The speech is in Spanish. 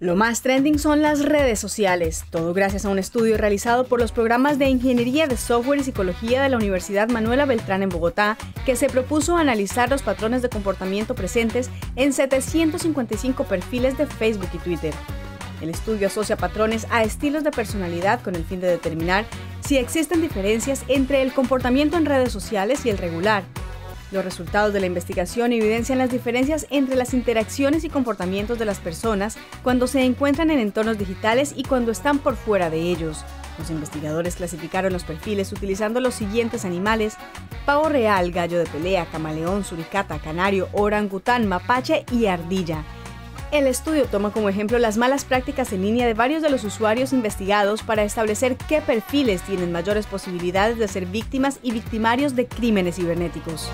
Lo más trending son las redes sociales, todo gracias a un estudio realizado por los programas de Ingeniería de Software y Psicología de la Universidad Manuela Beltrán en Bogotá, que se propuso analizar los patrones de comportamiento presentes en 755 perfiles de Facebook y Twitter. El estudio asocia patrones a estilos de personalidad con el fin de determinar si existen diferencias entre el comportamiento en redes sociales y el regular, los resultados de la investigación evidencian las diferencias entre las interacciones y comportamientos de las personas cuando se encuentran en entornos digitales y cuando están por fuera de ellos. Los investigadores clasificaron los perfiles utilizando los siguientes animales: pavo real, gallo de pelea, camaleón, suricata, canario, orangután, mapache y ardilla. El estudio toma como ejemplo las malas prácticas en línea de varios de los usuarios investigados para establecer qué perfiles tienen mayores posibilidades de ser víctimas y victimarios de crímenes cibernéticos.